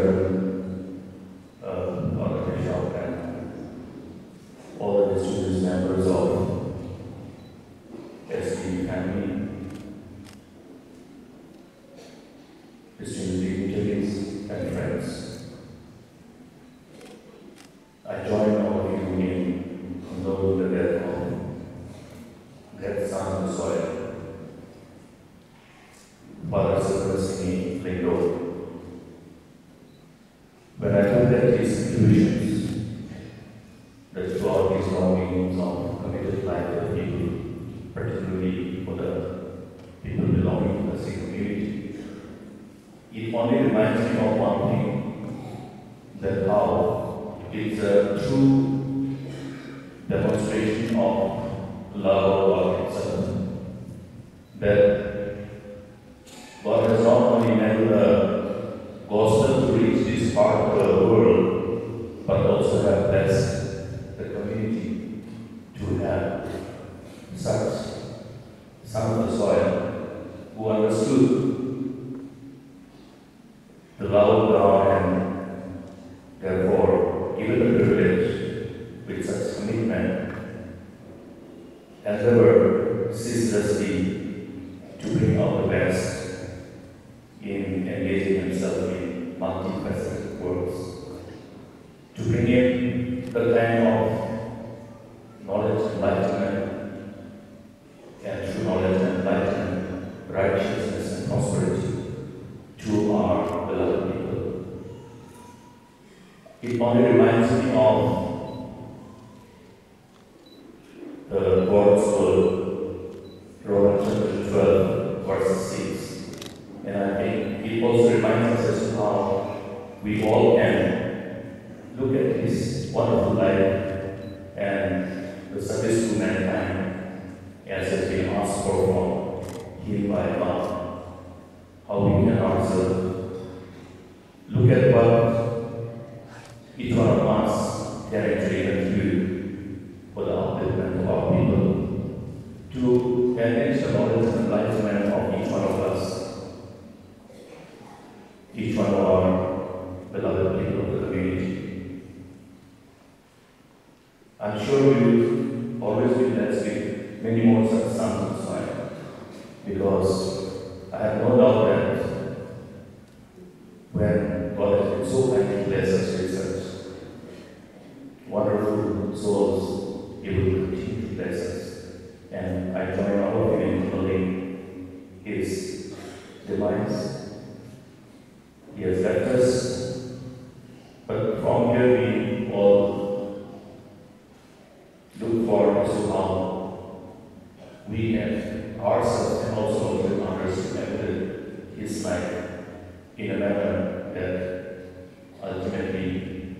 Father and all the distinguished members of SD family, distinguished dignitaries and friends. I join all of you in the death of their son the soil, When I look at his contributions, that throughout his longings of committed life of people, particularly for the people belonging to the Sikh community, it only reminds me of one thing, that how it's a true demonstration of love of itself. That God has not only meant the gospel to reach this part of the world, but also have blessed the community to have such some of the soil who understood the love of God and therefore given the privilege with such commitment endeavor ceaselessly to bring out the best in engaging himself in multifaceted works, to bring in the kind of knowledge, enlightenment, and true knowledge, enlightenment, righteousness, and prosperity to our beloved people. It only reminds me of we all can look at his wonderful life and the service to mankind as has been asked for from him by God. How we can answer. Look at what each one of us can actually contribute for the upliftment of our people to enhance the knowledge and enlightenment of each one of us, each one of our beloved people of the community. Will always be blessed with many more sons of soil because I have no doubt that when God has been so kindly blessed us with such wonderful souls, He will continue to bless us. And I join all of you in calling His demise. He has left to how we have ourselves can also live understand His life in a manner that ultimately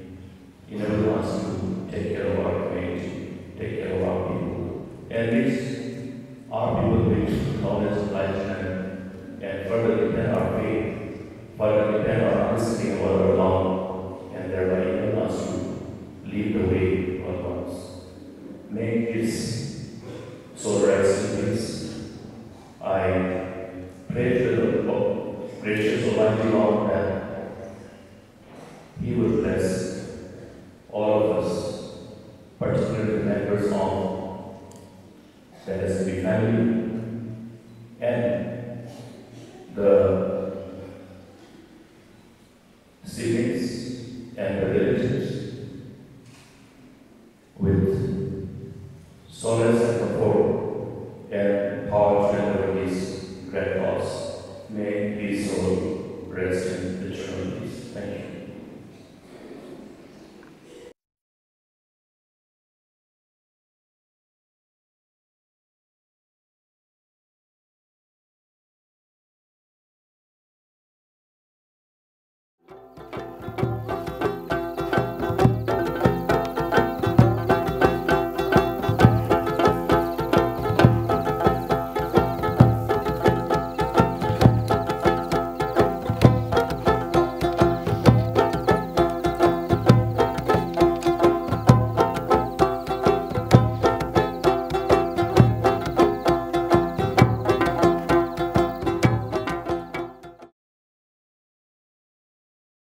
enable us to take care of our community, take care of our people, and reach our people with knowledge, enlightenment, and further depend our faith, further depend our understanding of our law, and thereby enable us to lead the way God wants. May His soul rest in peace. I pray to the gracious Almighty Lord that He will bless all of us, particularly the members of the SB family